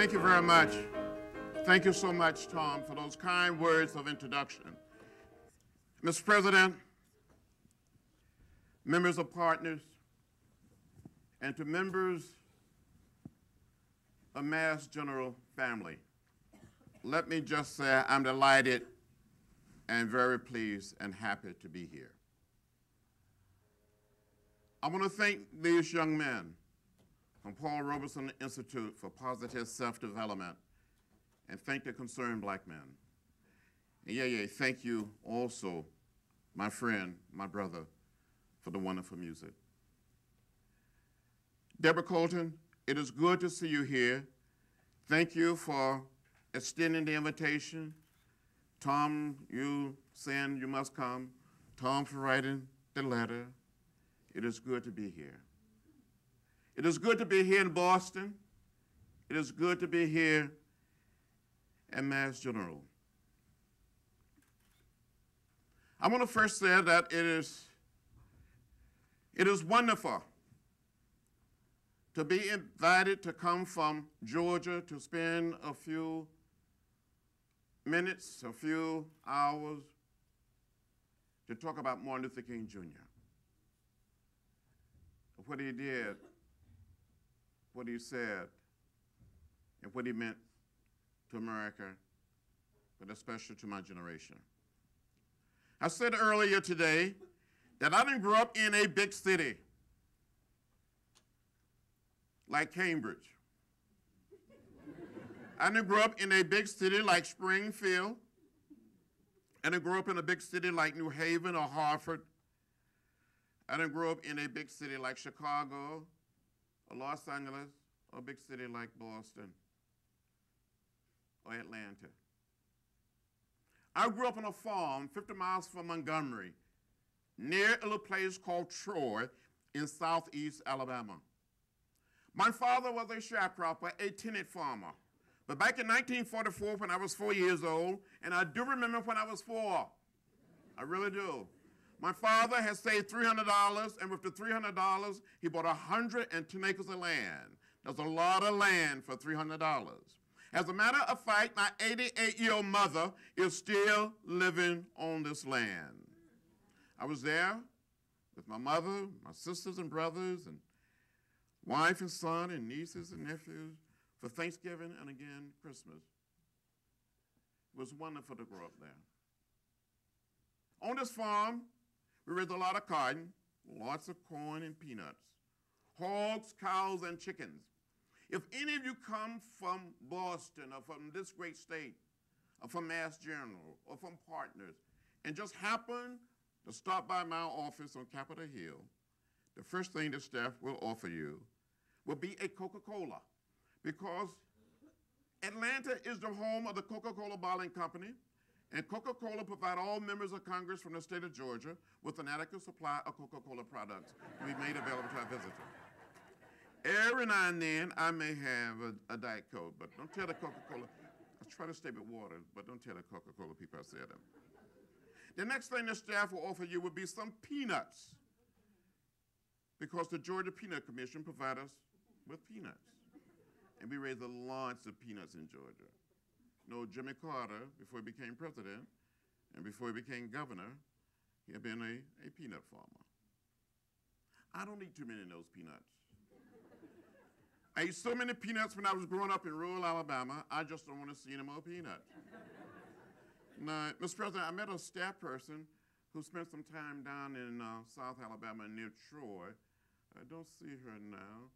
Thank you very much. Thank you so much, Tom, for those kind words of introduction. Mr. President, members of partners, and to members of Mass General family, let me just say I'm delighted and very pleased and happy to be here. I want to thank these young men from Paul Robeson Institute for Positive Self-Development and thank the concerned black men. And yeah, yeah, thank you also, my friend, my brother, for the wonderful music. Deborah Colton, it is good to see you here. Thank you for extending the invitation. Tom, you saying you must come. Tom for writing the letter. It is good to be here. It is good to be here in Boston. It is good to be here at Mass General. I want to first say that it is, it is wonderful to be invited to come from Georgia to spend a few minutes, a few hours to talk about Martin Luther King Jr. What he did, what he said, and what he meant to America, but especially to my generation. I said earlier today that I didn't grow up in a big city like Cambridge. I didn't grow up in a big city like Springfield. And I didn't grow up in a big city like New Haven or Hartford. I didn't grow up in a big city like Chicago or Los Angeles or a big city like Boston or Atlanta. I grew up on a farm 50 miles from Montgomery, near a little place called Troy in southeast Alabama. My father was a sharecropper, a tenant farmer. But back in 1944, when I was four years old, and I do remember when I was four, I really do. My father had saved $300, and with the $300, he bought 110 acres of land. That's a lot of land for $300. As a matter of fact, my 88-year-old mother is still living on this land. I was there with my mother, my sisters and brothers, and wife and son, and nieces and nephews for Thanksgiving and again Christmas. It was wonderful to grow up there. On this farm, we a lot of cotton, lots of corn and peanuts, hogs, cows, and chickens. If any of you come from Boston or from this great state, or from Mass General, or from Partners, and just happen to stop by my office on Capitol Hill, the first thing the staff will offer you will be a Coca-Cola because Atlanta is the home of the Coca-Cola Bottling Company, and Coca-Cola provide all members of Congress from the state of Georgia with an adequate supply of Coca-Cola products to be made available to our visitors. Every now and then, I may have a, a Diet Coke, but don't tell the Coca-Cola. I try to stay with water, but don't tell the Coca-Cola people I said them. The next thing the staff will offer you will be some peanuts, because the Georgia Peanut Commission provides us with peanuts. And we raised lots of peanuts in Georgia. Know, Jimmy Carter, before he became president, and before he became governor, he had been a, a peanut farmer. I don't eat too many of those peanuts. I ate so many peanuts when I was growing up in rural Alabama, I just don't want to see any more peanuts. now, Mr. President, I met a staff person who spent some time down in uh, South Alabama near Troy. I don't see her now,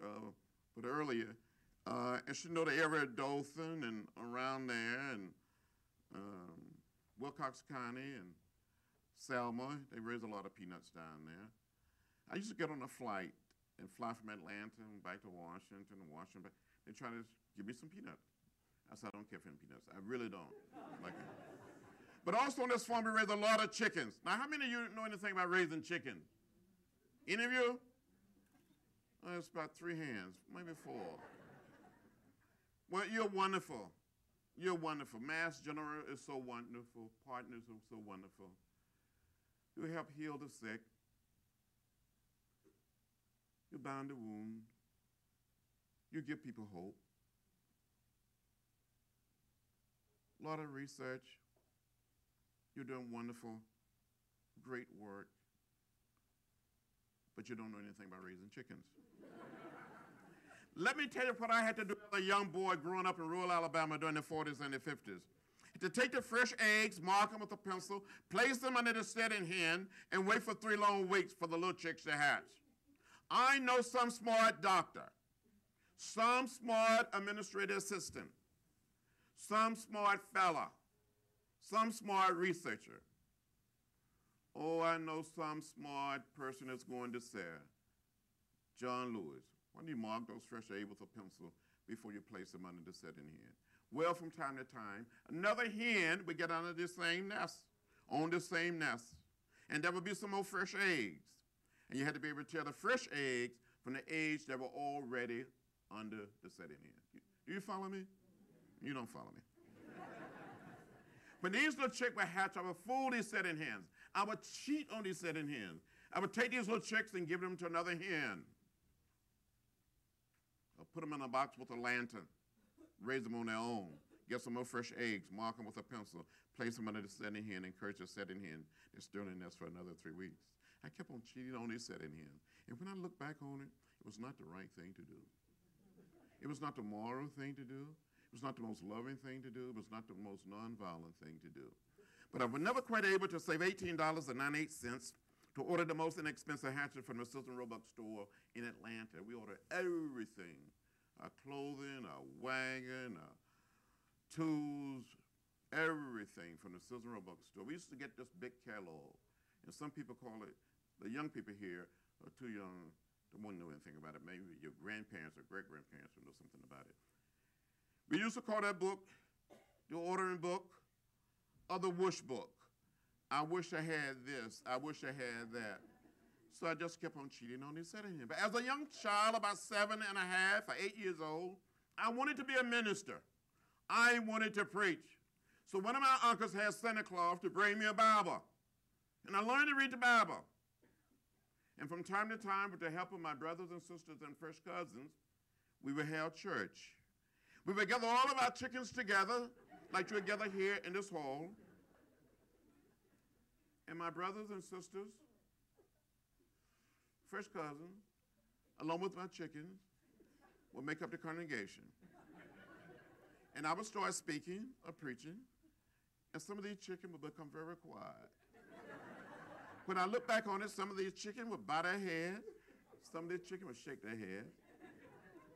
uh, but earlier. Uh, and she know the area of Dothan and around there and um, Wilcox County and Selma. They raise a lot of peanuts down there. I used to get on a flight and fly from Atlanta and back to Washington and Washington. They try to give me some peanuts. I said, I don't care for any peanuts. I really don't like it. But also on this farm, we raise a lot of chickens. Now, how many of you know anything about raising chickens? Any of you? Oh, it's about three hands, maybe four. Well, you're wonderful. You're wonderful. Mass General is so wonderful. Partners are so wonderful. You help heal the sick. You bind the wound. You give people hope. a lot of research. You're doing wonderful, great work, but you don't know anything about raising chickens. Let me tell you what I had to do as a young boy growing up in rural Alabama during the 40s and the 50s. To take the fresh eggs, mark them with a pencil, place them under the setting hen, and wait for three long weeks for the little chicks to hatch. I know some smart doctor, some smart administrative assistant, some smart fella, some smart researcher. Oh, I know some smart person is going to say, John Lewis, why don't you mark those fresh eggs with a pencil before you place them under the setting hen? Well, from time to time, another hen would get under the same nest, on the same nest, and there would be some more fresh eggs. And you had to be able to tell the fresh eggs from the eggs that were already under the setting hen. Do you follow me? You don't follow me. When these little chicks would hatch, I would fool these setting hens. I would cheat on these setting hens. I would take these little chicks and give them to another hen. I'll put them in a box with a lantern, raise them on their own, get some more fresh eggs, mark them with a pencil, place them under the setting hen, encourage the setting hen to stir in nest for another three weeks. I kept on cheating on this setting hen. And when I look back on it, it was not the right thing to do. It was not the moral thing to do. It was not the most loving thing to do. It was not the most nonviolent thing to do. But I was never quite able to save $18.98 to order the most inexpensive hatchet from the Sears and Roebuck store in Atlanta. We ordered everything our clothing, our wagon, our tools, everything from the Sears and Roebuck store. We used to get this big catalog, and some people call it, the young people here are too young to to know anything about it. Maybe your grandparents or great grandparents will know something about it. We used to call that book the ordering book or the wish book. I wish I had this. I wish I had that. So I just kept on cheating on this setting here. But as a young child, about seven and a half or eight years old, I wanted to be a minister. I wanted to preach. So one of my uncles had Santa Claus to bring me a Bible. And I learned to read the Bible. And from time to time, with the help of my brothers and sisters and first cousins, we would have church. We would gather all of our chickens together, like you would gather here in this hall. And my brothers and sisters, first cousins, along with my chickens, would make up the congregation. And I would start speaking or preaching, and some of these chickens would become very quiet. When I look back on it, some of these chickens would bow their head, some of these chickens would shake their head.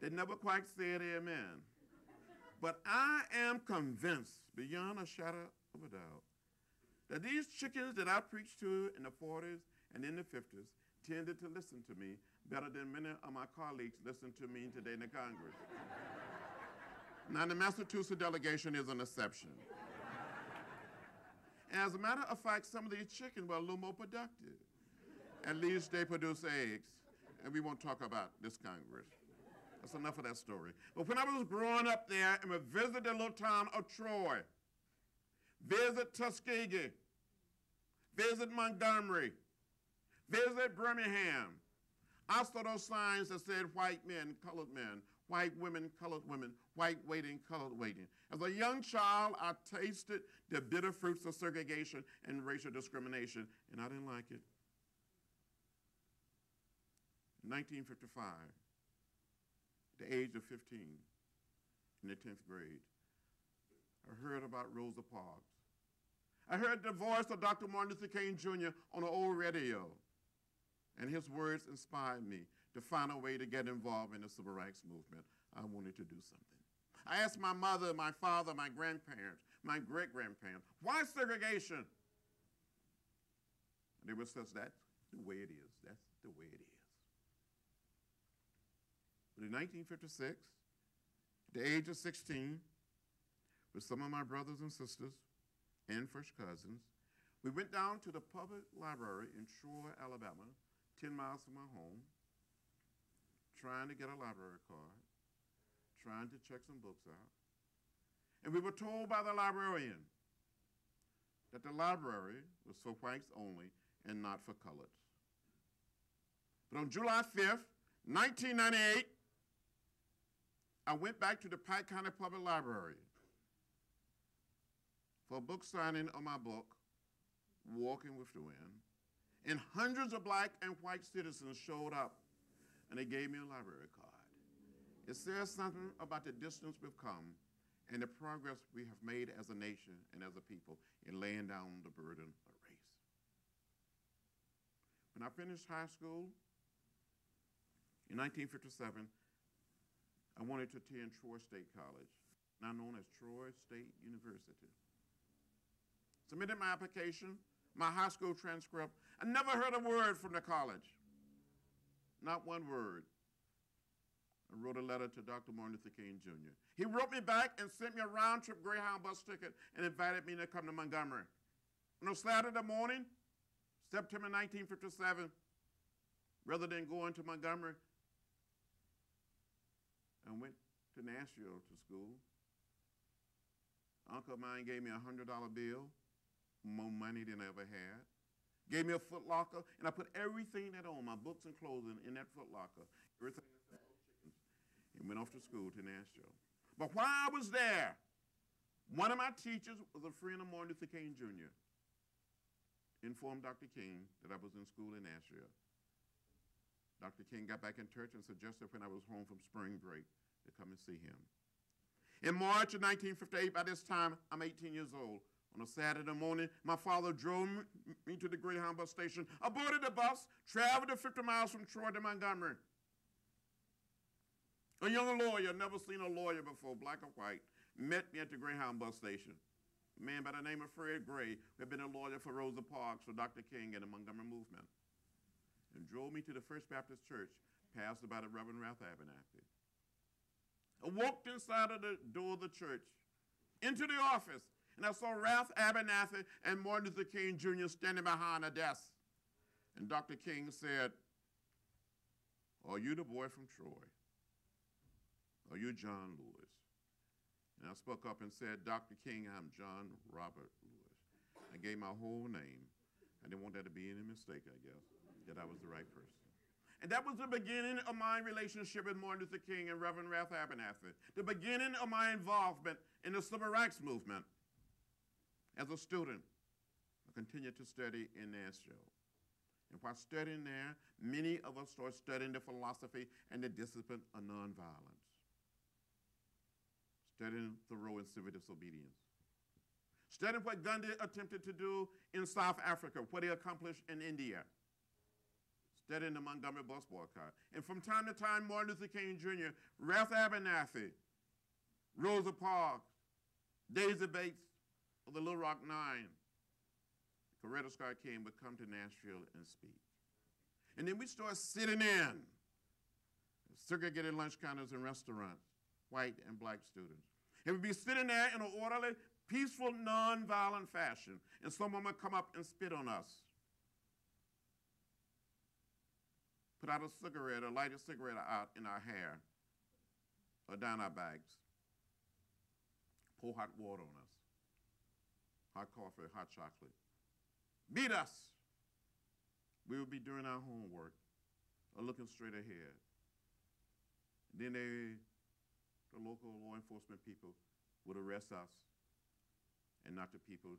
They never quite said amen. But I am convinced, beyond a shadow of a doubt, that these chickens that I preached to in the 40s and in the 50s tended to listen to me better than many of my colleagues listen to me today in the Congress. now, the Massachusetts delegation is an exception. As a matter of fact, some of these chickens were a little more productive. At least they produce eggs. And we won't talk about this Congress. That's enough of that story. But when I was growing up there and would visit the little town of Troy, visit Tuskegee, visit Montgomery, visit Birmingham, I saw those signs that said white men, colored men, white women, colored women, white waiting, colored waiting. As a young child, I tasted the bitter fruits of segregation and racial discrimination, and I didn't like it. In 1955, the age of 15, in the 10th grade, I heard about Rosa Parks. I heard the voice of Dr. Martin Luther King Jr. on the old radio, and his words inspired me to find a way to get involved in the civil rights movement. I wanted to do something. I asked my mother, my father, my grandparents, my great grandparents, why segregation? And they would say, that's the way it is. That's the way it is. But in 1956, at the age of 16, with some of my brothers and sisters and first cousins, we went down to the public library in Troy, Alabama, 10 miles from my home, trying to get a library card, trying to check some books out. And we were told by the librarian that the library was for whites only and not for coloreds. But on July 5th, 1998, I went back to the Pike County Public Library. For a book signing of my book, Walking with the Wind. And hundreds of black and white citizens showed up and they gave me a library card. It says something about the distance we've come and the progress we have made as a nation and as a people in laying down the burden of race. When I finished high school in 1957, I wanted to attend Troy State College, now known as Troy State University. Submitted my application, my high school transcript. I never heard a word from the college. Not one word. I wrote a letter to Dr. Martin Luther King Jr. He wrote me back and sent me a round trip Greyhound bus ticket and invited me to come to Montgomery. On a Saturday morning, September 1957, rather than going to Montgomery, I went to Nashville to school. Uncle of mine gave me a $100 bill, more money than I ever had. Gave me a foot locker, and I put everything that on, my books and clothing, in that foot locker. Everything and went off to school to Nashville. But while I was there, one of my teachers was a friend of Martin Luther King Jr. Informed Dr. King that I was in school in Nashville. Dr. King got back in church and suggested when I was home from spring break to come and see him. In March of 1958, by this time, I'm 18 years old. On a Saturday morning, my father drove me to the Greyhound bus station, I boarded the bus, traveled the 50 miles from Troy to Montgomery. A young lawyer, never seen a lawyer before, black or white, met me at the Greyhound bus station. A man by the name of Fred Gray, who had been a lawyer for Rosa Parks, for Dr. King, and the Montgomery movement, and drove me to the First Baptist Church, passed by the Reverend Ralph Abernathy. I walked inside of the door of the church, into the office, and I saw Ralph Abernathy and Martin Luther King Jr. standing behind a desk. And Dr. King said, Are you the boy from Troy? Are you John Lewis? And I spoke up and said, Dr. King, I'm John Robert Lewis. I gave my whole name. I didn't want there to be any mistake, I guess, that I was the right person. And that was the beginning of my relationship with Martin Luther King and Reverend Ralph Abernathy, the beginning of my involvement in the civil rights movement. As a student, I continued to study in Nashville. And while studying there, many of us started studying the philosophy and the discipline of nonviolence studying Thoreau and civil disobedience, studying what Gandhi attempted to do in South Africa, what he accomplished in India, studying the Montgomery bus boycott. And from time to time, Martin Luther King Jr., Ralph Abernathy, Rosa Parks, Daisy Bates of the Little Rock Nine, Coretta Scott King would come to Nashville and speak. And then we start sitting in segregated lunch counters and restaurants white and black students. And we'd be sitting there in an orderly, peaceful, nonviolent fashion, and someone would come up and spit on us. Put out a cigarette or light a cigarette out in our hair or down our bags. Pour hot water on us. Hot coffee, hot chocolate. Beat us. We would be doing our homework or looking straight ahead. Then they the local law enforcement people would arrest us and not the people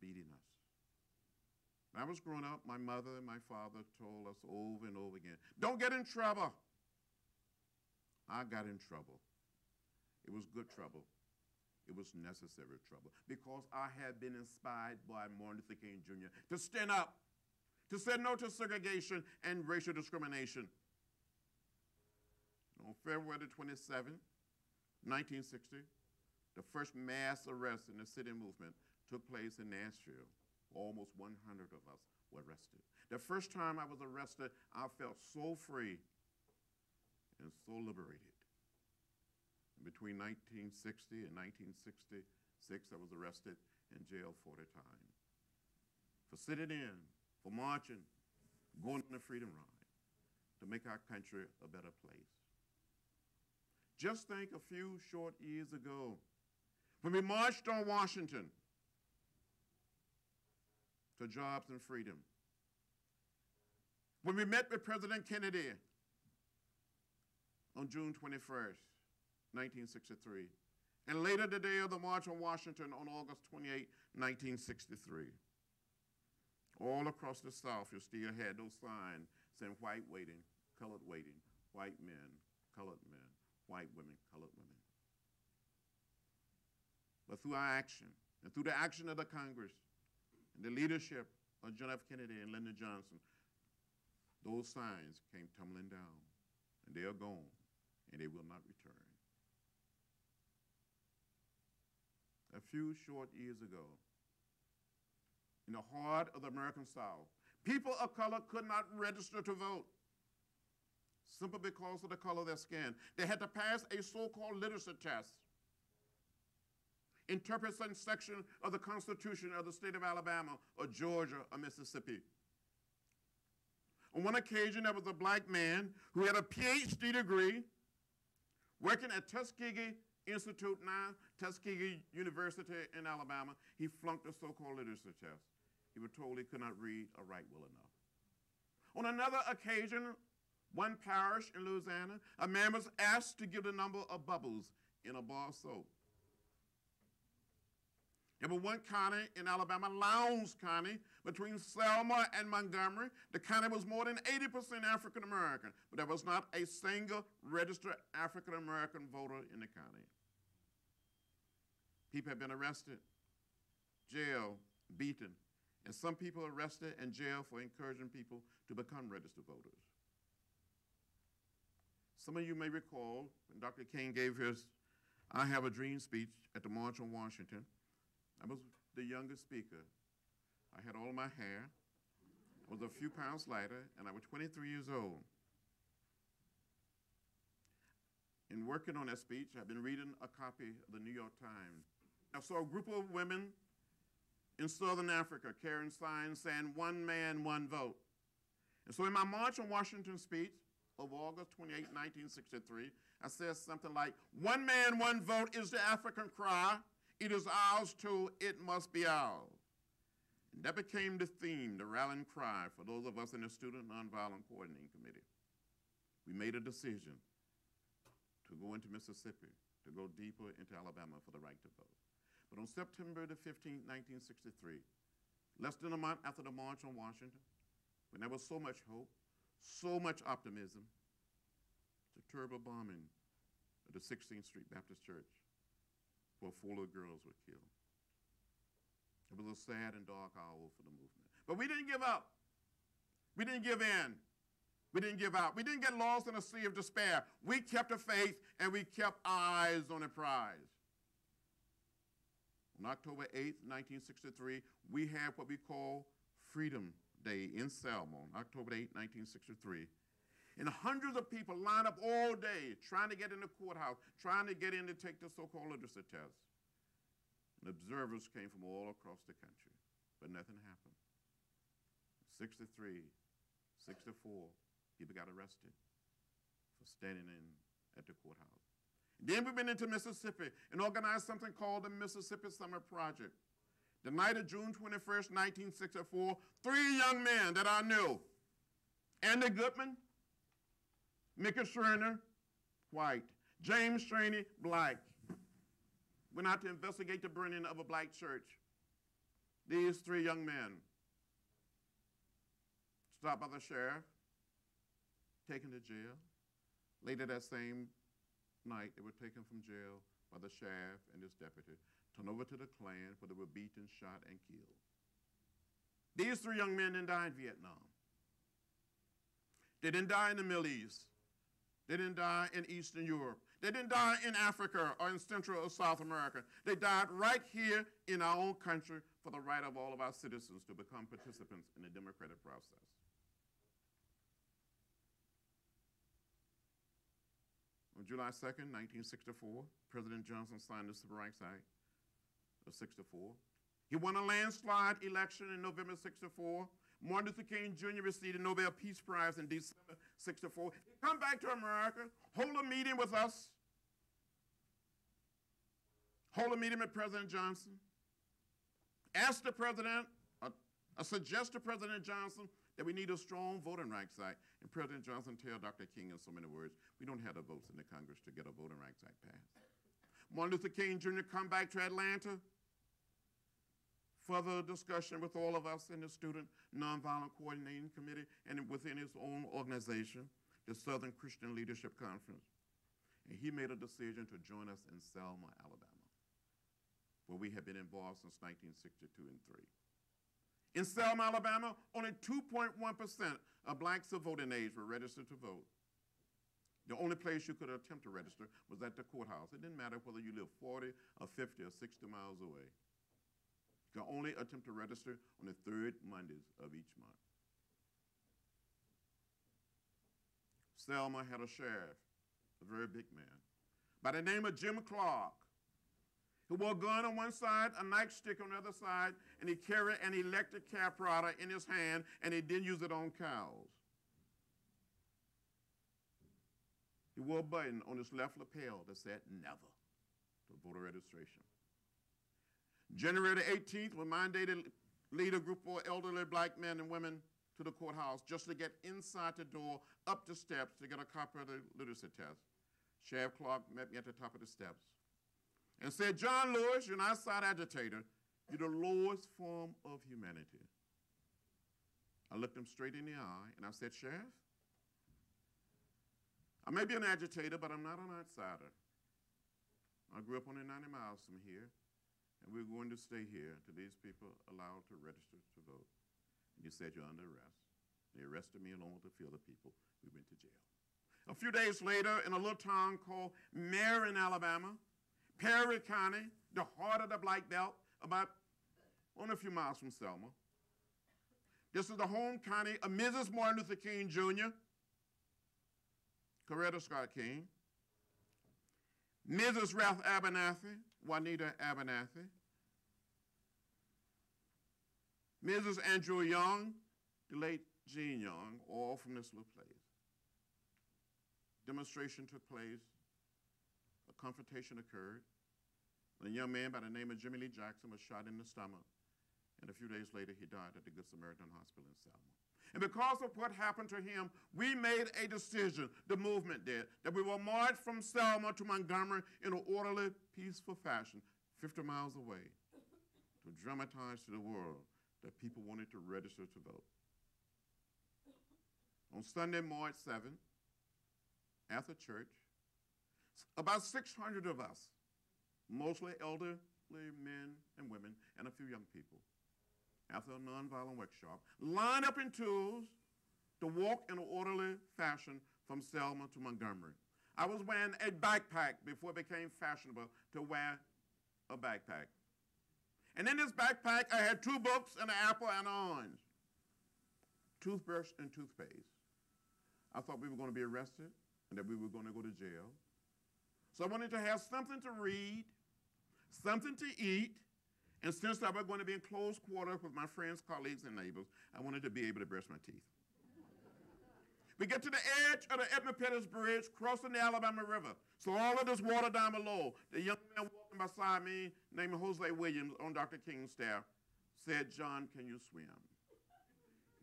beating us. When I was growing up, my mother and my father told us over and over again, don't get in trouble. I got in trouble. It was good trouble. It was necessary trouble because I had been inspired by Martin Luther King Jr. to stand up, to say no to segregation and racial discrimination. On February 27, 1960, the first mass arrest in the city movement took place in Nashville. Almost 100 of us were arrested. The first time I was arrested, I felt so free and so liberated. Between 1960 and 1966, I was arrested and jailed 40 times for sitting in, for marching, going on the Freedom Ride to make our country a better place. Just think a few short years ago when we marched on Washington to jobs and freedom. When we met with President Kennedy on June 21st, 1963, and later the day of the March on Washington on August 28, 1963. All across the South, you still had those signs saying white waiting, colored waiting, white men, colored men, white women, colored women. But through our action, and through the action of the Congress, and the leadership of John F. Kennedy and Lyndon Johnson, those signs came tumbling down, and they are gone, and they will not return. A few short years ago, in the heart of the American South, people of color could not register to vote simply because of the color of their skin. They had to pass a so-called literacy test, interpret some section of the Constitution of the state of Alabama or Georgia or Mississippi. On one occasion, there was a black man who had a PhD degree working at Tuskegee Institute now, Tuskegee University in Alabama. He flunked a so-called literacy test. He was told he could not read or write well enough. On another occasion, one parish in Louisiana, a man was asked to give the number of bubbles in a bar of soap. There was one county in Alabama, Lowndes County, between Selma and Montgomery. The county was more than 80% African American, but there was not a single registered African American voter in the county. People have been arrested, jailed, beaten, and some people arrested and jailed for encouraging people to become registered voters. Some of you may recall when Dr. King gave his I Have a Dream speech at the March on Washington. I was the youngest speaker. I had all my hair. I was a few pounds lighter, and I was 23 years old. In working on that speech, I've been reading a copy of the New York Times. I saw a group of women in Southern Africa carrying signs saying, one man, one vote. And so in my March on Washington speech of August 28, 1963, I said something like, one man, one vote is the African cry. It is ours too, it must be ours. And that became the theme, the rallying cry for those of us in the Student Nonviolent Coordinating Committee. We made a decision to go into Mississippi, to go deeper into Alabama for the right to vote. But on September the 15th, 1963, less than a month after the March on Washington, when there was so much hope, so much optimism, the terrible bombing of the 16th Street Baptist Church, where four little girls were killed. It was a sad and dark hour for the movement. But we didn't give up. We didn't give in. We didn't give out. We didn't get lost in a sea of despair. We kept the faith and we kept eyes on the prize. On October 8th, 1963, we had what we call Freedom Day in Selma on October 8, 1963. And hundreds of people lined up all day trying to get in the courthouse, trying to get in to take the so-called literacy test. And observers came from all across the country, but nothing happened. 63, 64, people got arrested for standing in at the courthouse. Then we went into Mississippi and organized something called the Mississippi Summer Project. The night of June 21st, 1964, three young men that I knew, Andy Goodman, Mickey Schwerner, white, James Chaney, black, went out to investigate the burning of a black church. These three young men stopped by the sheriff, taken to jail. Later that same night, they were taken from jail by the sheriff and his deputy, turned over to the Klan where they were beaten, shot, and killed. These three young men didn't die in Vietnam. They didn't die in the Middle East. They didn't die in Eastern Europe. They didn't die in Africa or in Central or South America. They died right here in our own country for the right of all of our citizens to become participants in the democratic process. On July 2nd, 1964, President Johnson signed the Civil Rights Act of 64. He won a landslide election in November 64. Martin Luther King Jr. received the Nobel Peace Prize in December 64. He come back to America, hold a meeting with us, hold a meeting with President Johnson, ask the president, uh, uh, suggest to President Johnson that we need a strong voting rights act. And President Johnson tell Dr. King in so many words, we don't have the votes in the Congress to get a voting rights act passed. Martin Luther King Jr. come back to Atlanta. Further discussion with all of us in the Student Nonviolent Coordinating Committee and within his own organization, the Southern Christian Leadership Conference. And he made a decision to join us in Selma, Alabama, where we had been involved since 1962 and 3. In Selma, Alabama, only 2.1% of blacks of voting age were registered to vote. The only place you could attempt to register was at the courthouse. It didn't matter whether you lived 40 or 50 or 60 miles away. You could only attempt to register on the third Mondays of each month. Selma had a sheriff, a very big man, by the name of Jim Clark, who wore a gun on one side, a nightstick on the other side, and he carried an electric cattle prod in his hand, and he didn't use it on cows. He wore a button on his left lapel that said never to voter registration. January the 18th, we mandated lead a group of elderly black men and women to the courthouse just to get inside the door, up the steps to get a copy of the literacy test. Sheriff Clark met me at the top of the steps and said, John Lewis, you're an outside agitator. You're the lowest form of humanity. I looked him straight in the eye and I said, Sheriff, I may be an agitator, but I'm not an outsider. I grew up only 90 miles from here and we're going to stay here until these people allowed to register to vote. And you said you're under arrest. They arrested me along with a few other people. We went to jail. A few days later, in a little town called Marion, Alabama, Perry County, the heart of the Black Belt, about only a few miles from Selma. This is the home county of Mrs. Martin Luther King Jr., Coretta Scott King, Mrs. Ralph Abernathy, Juanita Abernathy, Mrs. Andrew Young, the late Jean Young, all from this little place. Demonstration took place. Confrontation occurred. And A young man by the name of Jimmy Lee Jackson was shot in the stomach, and a few days later he died at the Good Samaritan Hospital in Selma. And because of what happened to him, we made a decision, the movement did, that we will march from Selma to Montgomery in an orderly, peaceful fashion, 50 miles away, to dramatize to the world that people wanted to register to vote. On Sunday, March 7th, after church, about 600 of us, mostly elderly men and women, and a few young people, after a nonviolent workshop, lined up in twos to walk in an orderly fashion from Selma to Montgomery. I was wearing a backpack before it became fashionable to wear a backpack. And in this backpack, I had two books and an apple and an orange, toothbrush and toothpaste. I thought we were going to be arrested and that we were going to go to jail. So I wanted to have something to read, something to eat, and since I was going to be in close quarters with my friends, colleagues, and neighbors, I wanted to be able to brush my teeth. we get to the edge of the Edmund Pettus Bridge, crossing the Alabama River. So all of this water down below, the young man walking beside me, named Hosea Williams, on Dr. King's staff, said, John, can you swim?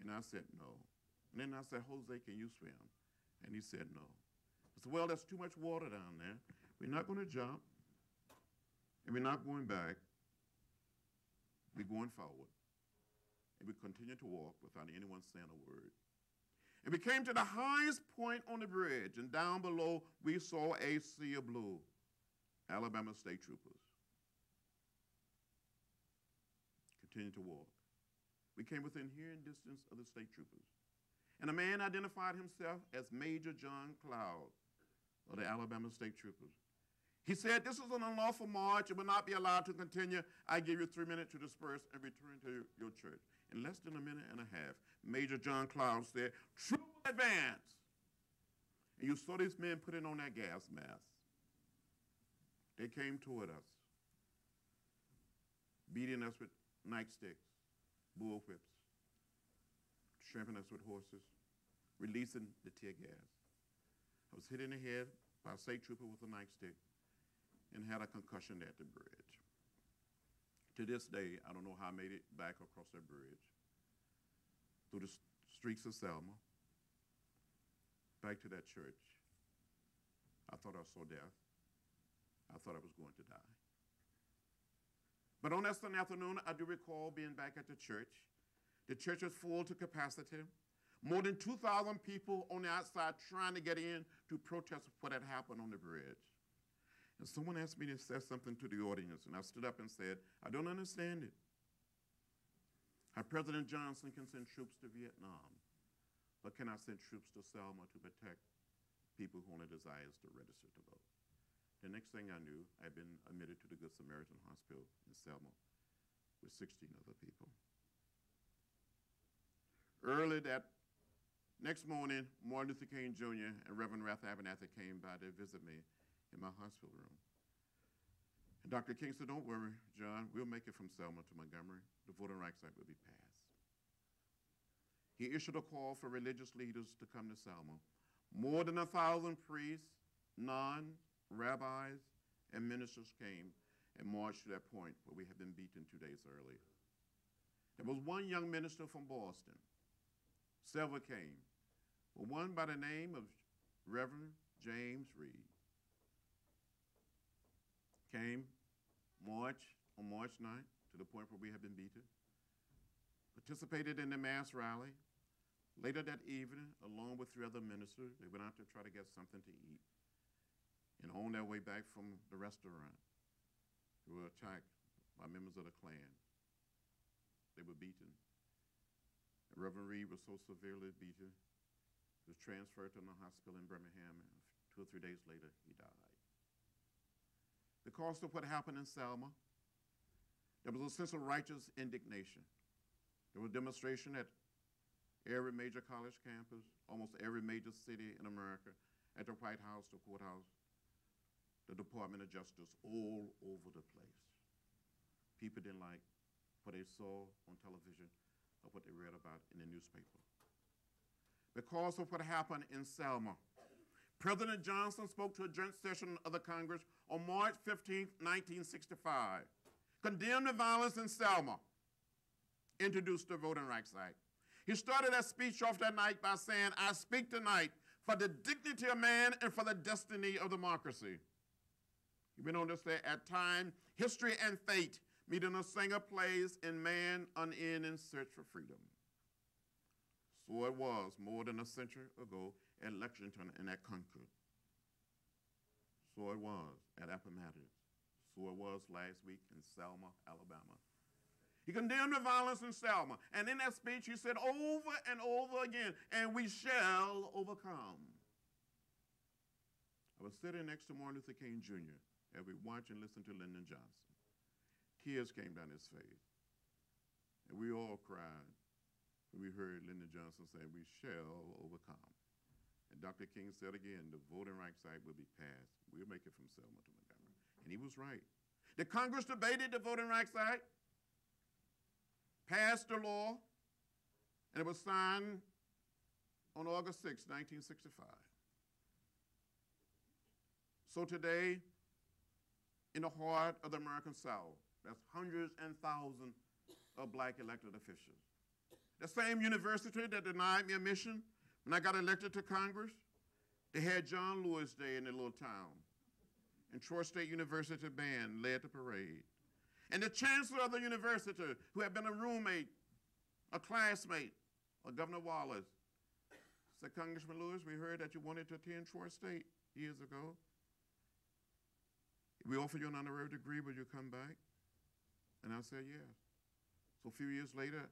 And I said, no. And then I said, Hosea, can you swim? And he said, no. I said, well, there's too much water down there. We're not going to jump, and we're not going back. We're going forward. And we continue to walk without anyone saying a word. And we came to the highest point on the bridge, and down below we saw a sea of blue. Alabama State Troopers. Continue to walk. We came within hearing distance of the state troopers. And a man identified himself as Major John Cloud of the Alabama State Troopers. He said, This is an unlawful march. It will not be allowed to continue. I give you three minutes to disperse and return to your church. In less than a minute and a half, Major John Cloud said, True advance. And you saw these men putting on that gas mask. They came toward us, beating us with nightsticks, bullwhips, trampling us with horses, releasing the tear gas. I was hit in the head by a state trooper with a nightstick and had a concussion at the bridge. To this day, I don't know how I made it back across that bridge, through the streets of Selma, back to that church. I thought I saw death. I thought I was going to die. But on that Sunday afternoon, I do recall being back at the church. The church was full to capacity. More than 2,000 people on the outside trying to get in to protest what had happened on the bridge. And someone asked me to say something to the audience, and I stood up and said, I don't understand it. How President Johnson can send troops to Vietnam, but cannot send troops to Selma to protect people who only desires to register to vote. The next thing I knew, I'd been admitted to the Good Samaritan Hospital in Selma with 16 other people. Early that next morning, Martin Luther King Jr. and Reverend Ralph Abernathy came by to visit me in my hospital room. And Dr. King said, Don't worry, John, we'll make it from Selma to Montgomery. The Voting Rights Act will be passed. He issued a call for religious leaders to come to Selma. More than a thousand priests, nuns, rabbis, and ministers came and marched to that point where we had been beaten two days earlier. There was one young minister from Boston. Several came, but one by the name of Reverend James Reeb came March on March 9th to the point where we had been beaten, participated in the mass rally. Later that evening, along with three other ministers, they went out to try to get something to eat. And on their way back from the restaurant, they were attacked by members of the Klan. They were beaten. And Reverend Reeb was so severely beaten, he was transferred to the hospital in Birmingham, and two or three days later, he died. Because of what happened in Selma, there was a sense of righteous indignation. There was demonstration at every major college campus, almost every major city in America, at the White House, the courthouse, the Department of Justice all over the place. People didn't like what they saw on television or what they read about in the newspaper. Because of what happened in Selma, President Johnson spoke to a joint session of the Congress on March 15, 1965, condemned the violence in Selma, introduced the Voting Rights Act. He started that speech off that night by saying, I speak tonight for the dignity of man and for the destiny of democracy. He went on to say, at time, history and fate meet in a single place in man unending in search for freedom. So it was more than a century ago at Lexington and at Concord. So it was at Appomattox. So it was last week in Selma, Alabama. He condemned the violence in Selma. And in that speech, he said over and over again, and we shall overcome. I was sitting next to Martin Luther King Jr as we watched and listened to Lyndon Johnson. Tears came down his face. And we all cried we heard Lyndon Johnson say, We shall overcome. And Dr. King said again, the Voting Rights Act will be passed. We'll make it from Selma to Montgomery. And he was right. The Congress debated the Voting Rights Act, passed the law, and it was signed on August 6, 1965. So today, in the heart of the American South. there's hundreds and thousands of black elected officials. The same university that denied me admission when I got elected to Congress, they had John Lewis Day in their little town. And Troy State University band led the parade. And the chancellor of the university, who had been a roommate, a classmate of Governor Wallace, said, Congressman Lewis, we heard that you wanted to attend Troy State years ago. We offer you an honorary degree, will you come back? And I said, yes. So a few years later,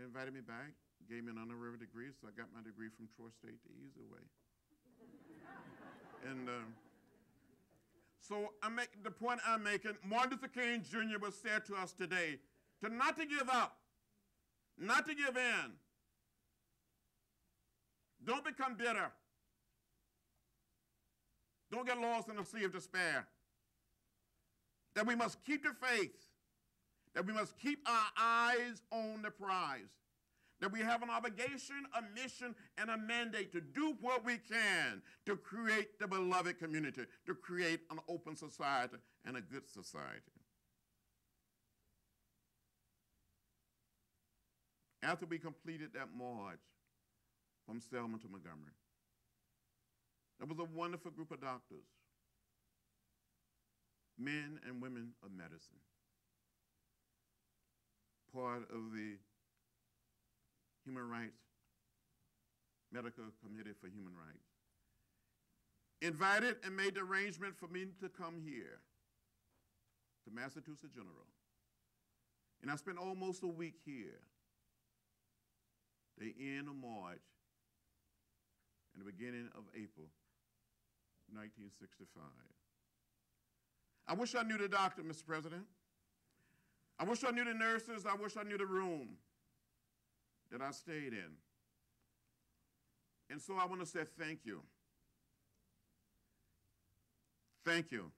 they invited me back, gave me an honorary degree, so I got my degree from Troy State the easy way. and uh, so I make the point I'm making, Martin Luther King Jr. was said to us today to not to give up, not to give in. Don't become bitter. Don't get lost in the sea of despair. That we must keep the faith. That we must keep our eyes on the prize. That we have an obligation, a mission, and a mandate to do what we can to create the beloved community, to create an open society and a good society. After we completed that march from Selma to Montgomery, there was a wonderful group of doctors men and women of medicine, part of the Human Rights Medical Committee for Human Rights, invited and made the arrangement for me to come here to Massachusetts General. And I spent almost a week here, the end of March and the beginning of April 1965. I wish I knew the doctor, Mr. President. I wish I knew the nurses. I wish I knew the room that I stayed in. And so I want to say thank you. Thank you.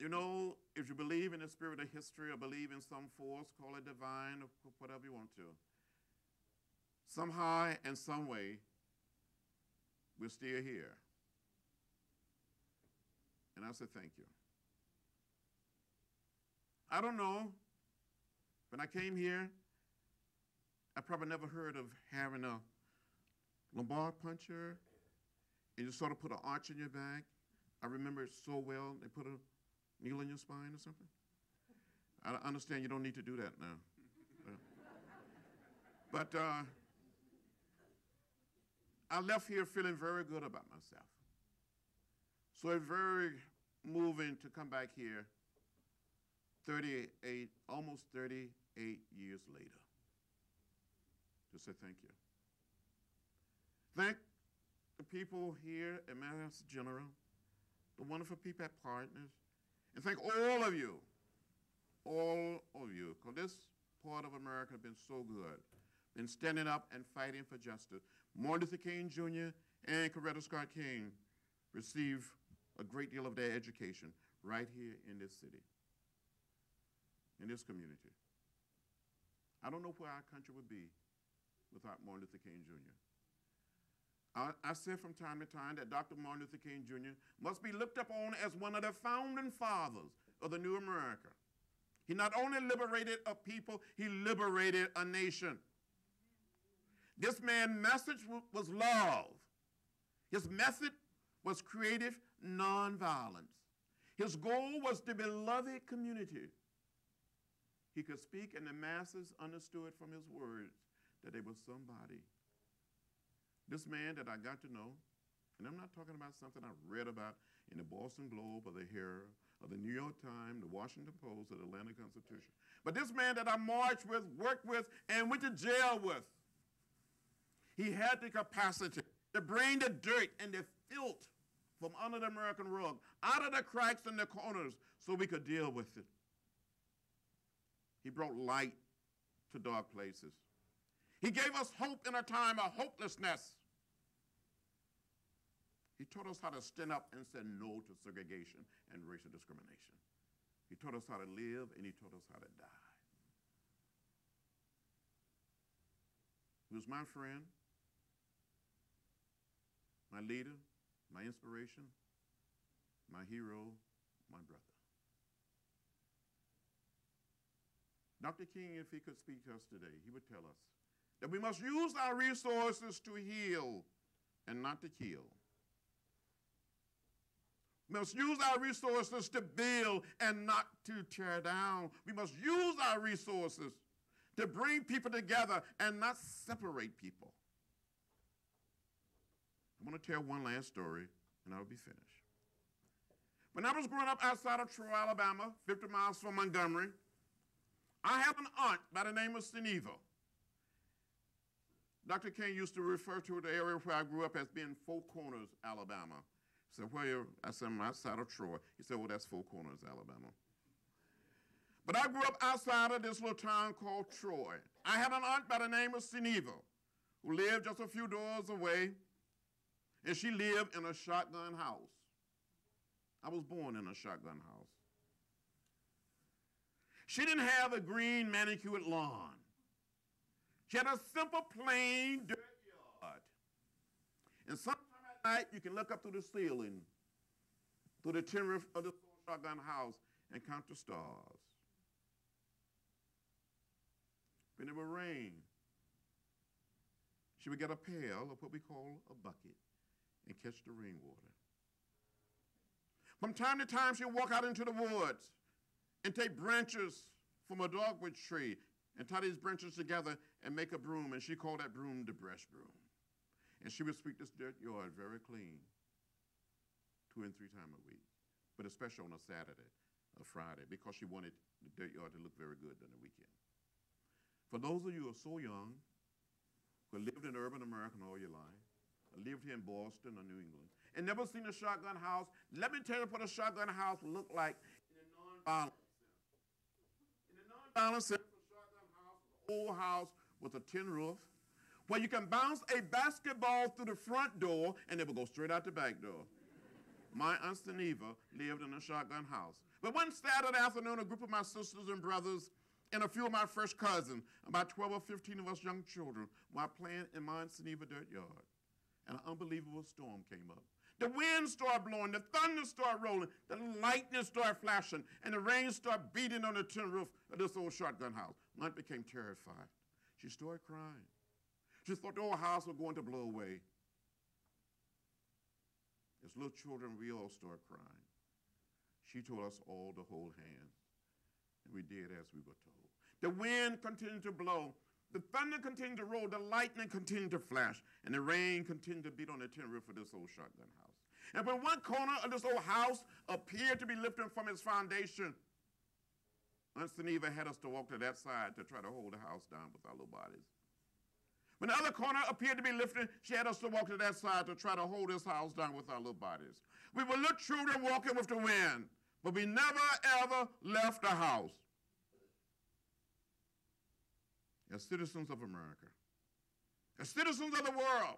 You know, if you believe in the spirit of history or believe in some force, call it divine or whatever you want to, somehow and some way, we're still here. And I said, thank you. I don't know. When I came here, I probably never heard of having a lumbar puncture and you sort of put an arch in your back. I remember it so well. They put a needle in your spine or something. I understand you don't need to do that now. But uh, I left here feeling very good about myself. So it's very moving to come back here 38, almost 38 years later to say thank you. Thank the people here at Mass General, the wonderful people at Partners, and thank all of you, all of you, because this part of America has been so good, been standing up and fighting for justice. Martin Luther King Jr. and Coretta Scott King received a great deal of their education right here in this city, in this community. I don't know where our country would be without Martin Luther King Jr. I, I said from time to time that Dr. Martin Luther King Jr. must be looked upon as one of the founding fathers of the new America. He not only liberated a people, he liberated a nation. This man's message was love. His method was creative nonviolence. His goal was the beloved community. He could speak, and the masses understood from his words that they were somebody. This man that I got to know, and I'm not talking about something I read about in the Boston Globe or the Herald or the New York Times, the Washington Post, or the Atlanta Constitution. But this man that I marched with, worked with, and went to jail with, he had the capacity to bring the dirt and the filth from under the American rug, out of the cracks and the corners, so we could deal with it. He brought light to dark places. He gave us hope in a time of hopelessness. He taught us how to stand up and say no to segregation and racial discrimination. He taught us how to live and he taught us how to die. He was my friend, my leader, my inspiration, my hero, my brother. Dr. King, if he could speak to us today, he would tell us that we must use our resources to heal and not to kill. We must use our resources to build and not to tear down. We must use our resources to bring people together and not separate people. I want to tell one last story and I'll be finished. When I was growing up outside of Troy, Alabama, 50 miles from Montgomery, I have an aunt by the name of Seneva. Dr. King used to refer to the area where I grew up as being Four Corners, Alabama. He said, where? I said, I'm outside of Troy. He said, well, that's Four Corners, Alabama. But I grew up outside of this little town called Troy. I had an aunt by the name of Seneva who lived just a few doors away, and she lived in a shotgun house. I was born in a shotgun house. She didn't have a green manicured lawn. She had a simple, plain, dirt yard. And sometime at night, you can look up through the ceiling, through the roof of the shotgun house, and count the stars. When it would rain, she would get a pail of what we call a bucket and catch the rainwater. From time to time, she'd walk out into the woods and take branches from a dogwood tree and tie these branches together and make a broom, and she called that broom the brush broom. And she would sweep this dirt yard very clean two and three times a week, but especially on a Saturday or Friday because she wanted the dirt yard to look very good on the weekend. For those of you who are so young, who lived in urban America all your life, lived here in Boston or New England, and never seen a shotgun house, let me tell you what a shotgun house looked like in a non-violent non-violent sense, a shotgun house was house with a tin roof, where you can bounce a basketball through the front door and it will go straight out the back door. My Aunt Seneva lived in a shotgun house. But one Saturday afternoon, a group of my sisters and brothers and a few of my fresh cousins, about 12 or 15 of us young children, were playing in my Aunt Seneva dirt yard. And an unbelievable storm came up. The wind started blowing, the thunder started rolling, the lightning started flashing, and the rain started beating on the tin roof of this old shotgun house. Aunt became terrified. She started crying. She thought the whole house was going to blow away. As little children, we all started crying. She told us all to hold hands, and we did as we were told. The wind continued to blow. The thunder continued to roll, the lightning continued to flash, and the rain continued to beat on the tin roof of this old shotgun house. And when one corner of this old house appeared to be lifting from its foundation, Aunt Seneva had us to walk to that side to try to hold the house down with our little bodies. When the other corner appeared to be lifting, she had us to walk to that side to try to hold this house down with our little bodies. We were little children walking with the wind, but we never ever left the house. As citizens of America, as citizens of the world,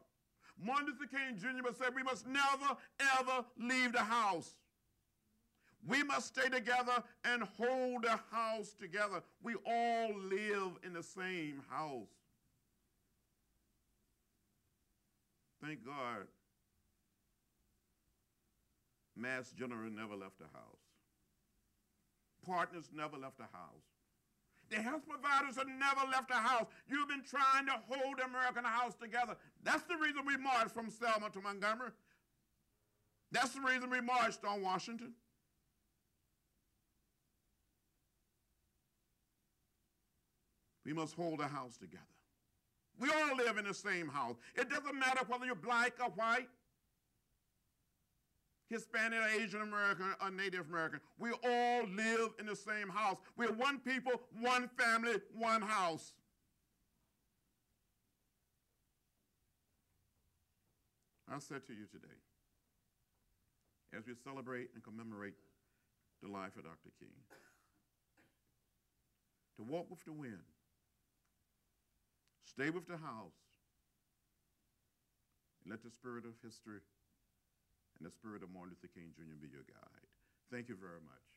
Martin Luther King Jr. said we must never ever leave the house. We must stay together and hold the house together. We all live in the same house. Thank God, Mass General never left the house. Partners never left the house. The health providers have never left the house. You've been trying to hold the American house together. That's the reason we marched from Selma to Montgomery. That's the reason we marched on Washington. We must hold the house together. We all live in the same house. It doesn't matter whether you're black or white, Hispanic or Asian American or Native American. We all live in the same house. We're one people, one family, one house. I said to you today, as we celebrate and commemorate the life of Dr. King, to walk with the wind Stay with the house. And let the spirit of history and the spirit of Martin Luther King Jr. be your guide. Thank you very much.